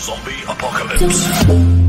Zombie Apocalypse.